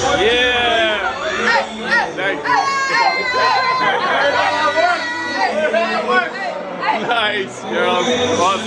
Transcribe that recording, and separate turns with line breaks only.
Yeah. Nice. you. Nice, girl. Awesome.